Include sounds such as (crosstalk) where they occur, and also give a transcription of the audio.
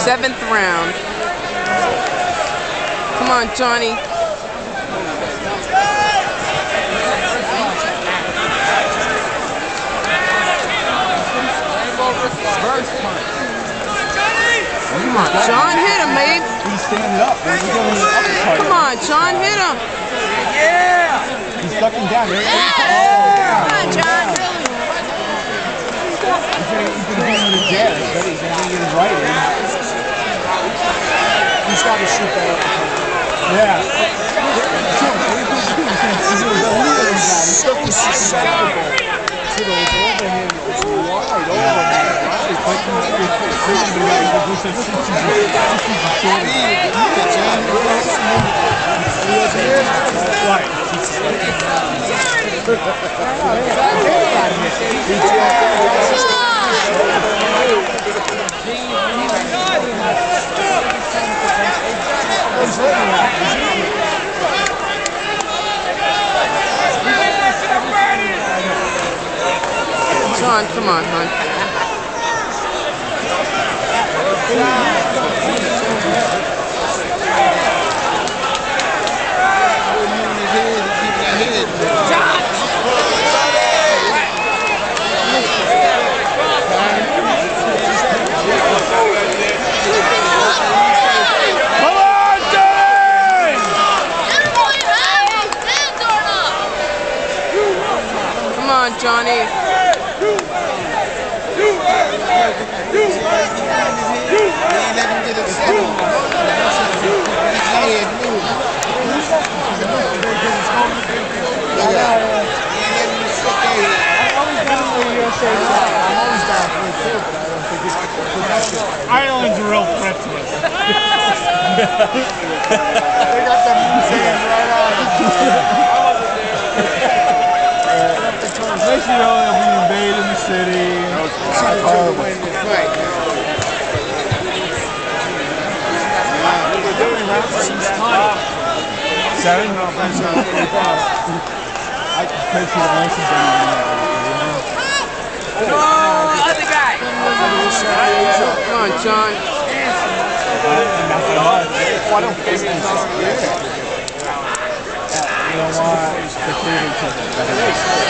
seventh round. Come on, Johnny. Come on, John, hit him, mate. He's standing up. Where's he going to the uppercut? Come on, John, hit him. Yeah. He's ducking down. There. Oh, Come on, John. He's going to get him jab. He's going to get him right in. He's got to shoot that uppercut. Yeah. John, come on, hon. Come on, Johnny! Ireland's a real threat to us. (laughs) invade in the city. Seven? I can pay for the license Come on, John. You know what? The Cleveland took it. The last time